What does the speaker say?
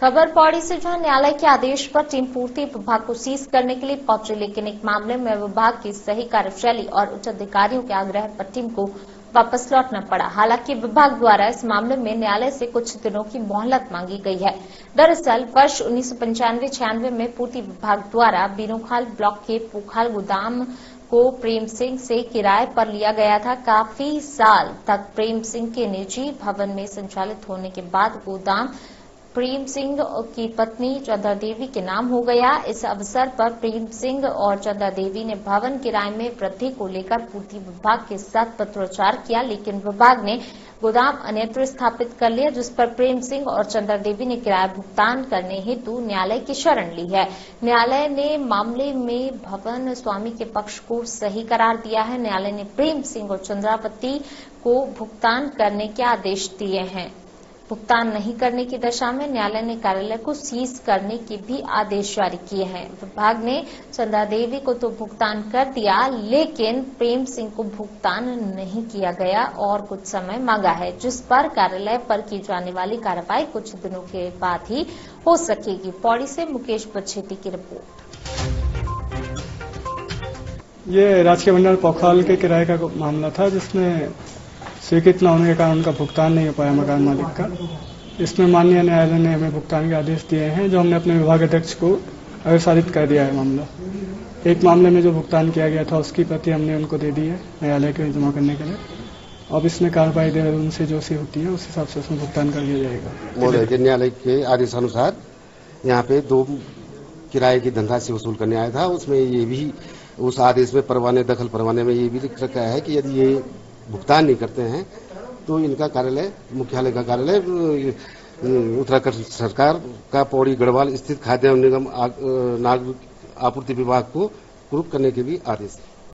खबर पौड़ी से जहाँ न्यायालय के आदेश पर टीम पूर्ति विभाग को सीज करने के लिए पहुँची, लेकिन एक मामले में विभाग की सही कार्यशैली और उच्च अधिकारियों के आग्रह पर टीम को वापस लौटना पड़ा। हालाँकि विभाग द्वारा इस मामले में न्यायालय से कुछ दिनों की मोहलत मांगी गई है। दरअसल, वर्ष उन्नीस सौ में पूर्ति विभाग द्वारा बीनोखाल ब्लॉक के पोखाल गोदाम को प्रेम सिंह से किराए पर लिया गया था। काफ़ी साल तक प्रेम सिंह के निजी भवन में संचालित होने के बाद गोदाम प्रेम सिंह की पत्नी चंद्रा देवी के नाम हो गया। इस अवसर पर प्रेम सिंह और चंद्रा देवी ने भवन किराए में वृद्धि को लेकर पूर्ति विभाग के साथ पत्रोच्चार किया, लेकिन विभाग ने गोदाम अन्यत्र स्थापित कर लिया, जिस पर प्रेम सिंह और चंद्रा देवी ने किराया भुगतान करने हेतु न्यायालय की शरण ली है। न्यायालय ने मामले में भवन स्वामी के पक्ष को सही करार दिया है। न्यायालय ने प्रेम सिंह और चंद्रावती को भुगतान करने के आदेश दिए हैं। भुगतान नहीं करने की दशा में न्यायालय ने कार्यालय को सीज करने के भी आदेश जारी किए हैं। विभाग ने चंदा देवी को तो भुगतान कर दिया, लेकिन प्रेम सिंह को भुगतान नहीं किया गया और कुछ समय मांगा है, जिस पर कार्यालय पर की जाने वाली कार्रवाई कुछ दिनों के बाद ही हो सकेगी। पौड़ी से मुकेश बछेती की रिपोर्ट। ये राजकीय मंडल पोखराल के किराए का मामला था, जिसमें स्वीकृत न होने के कारण उनका भुगतान नहीं हो पाया मकान मालिक का। इसमें माननीय न्यायालय ने हमें भुगतान के आदेश दिए हैं, जो हमने अपने विभाग अध्यक्ष को अग्रसारित कर दिया है मामला। एक मामले में जो भुगतान किया गया था, उसकी प्रति हमने उनको दे दी है न्यायालय के जमा करने के लिए। अब इसमें कार्रवाई देहरादून से जो सी होती है, उस हिसाब से उसमें भुगतान कर दिया जाएगा। न्यायालय के आदेशानुसार यहाँ पे दो किराए की धनराशि वसूल करने आया था। उसमें ये भी, उस आदेश में परवाने, दखल परवाने में ये भी लिख रखा है कि यदि ये भुगतान नहीं करते हैं तो इनका कार्यालय, मुख्यालय का कार्यालय उत्तराखंड सरकार का पौड़ी, गढ़वाल स्थित खाद्य निगम नागरिक आपूर्ति विभाग को ग्रुप करने के भी आदेश